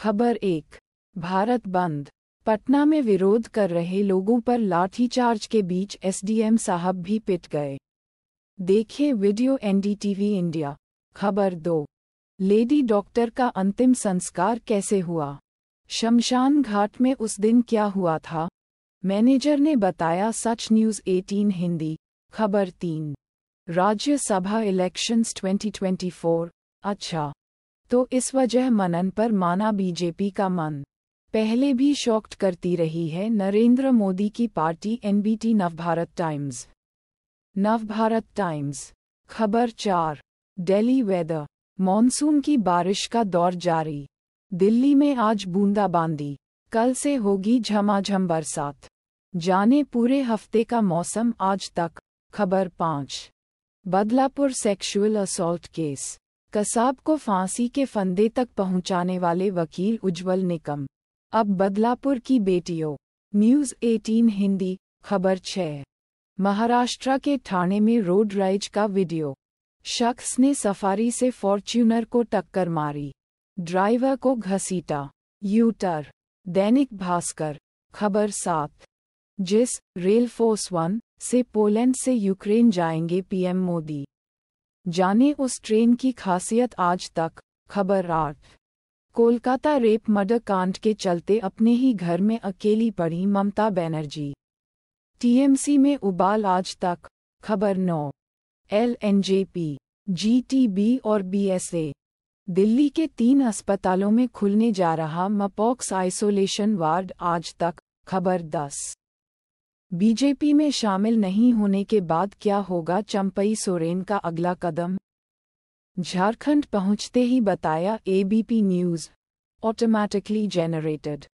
खबर एक, भारत बंद। पटना में विरोध कर रहे लोगों पर लाठीचार्ज के बीच एसडीएम साहब भी पिट गए। देखिए वीडियो एनडीटीवी इंडिया। खबर दो, लेडी डॉक्टर का अंतिम संस्कार कैसे हुआ? शमशान घाट में उस दिन क्या हुआ था? मैनेजर ने बताया सच न्यूज़ 18 हिंदी। खबर तीन, राज्यसभा इलेक्शंस 2024 अच्छा। तो इस वजह मनन पर माना बीजेपी का मन पहले भी शॉक्ट करती रही है नरेंद्र मोदी की party NBT Navbharat Times. Navbharat Times. खबर चार। दिल्ली वेदर। मॉनसून की बारिश का दौर जारी। दिल्ली में आज बूंदाबांदी। कल से होगी झमाझम बरसात। जाने पूरे हफ़्ते का मौसम आज तक। खबर पाँच। Badlapur sexual assault case. Kasab को फांसी के फंदे तक पहुँचाने वाले वकील उज्जवल निकम। अब बदलापुर की बेटियों। न्यूज़ 18 हिंदी, खबर छः। महाराष्ट्र के ठाणे में रोड राइज का वीडियो। शख्स ने सफारी से फॉर्च्यूनर को टक्कर मारी। ड्राइवर को घसीटा। यूटर। दैनिक भास्कर। खबर सात। जिस रेल फोर्स वन से पोलैंड से यूक्रेन जाएँगे पीएम मोदी। जाने उस ट्रेन की खासियत आज तक। खबर आठ। कोलकाता रेप मर्डर कांड के चलते अपने ही घर में अकेली पड़ी ममता बनर्जी। टीएमसी में उबाल आज तक। खबर नौ। L N J G T B और बीएसए। दिल्ली के तीन अस्पतालों में खुलने जा रहा मपॉक्स आइसोलेशन वार्ड आज तक। खबर दस। बीजेपी में शामिल नहीं होने के बाद क्या होगा? चंपई सोरेन का अगला कदम? झारखंड पहुँचते ही बताया एबीपी न्यूज़ ऑटोमैटिकली जेनरेटेड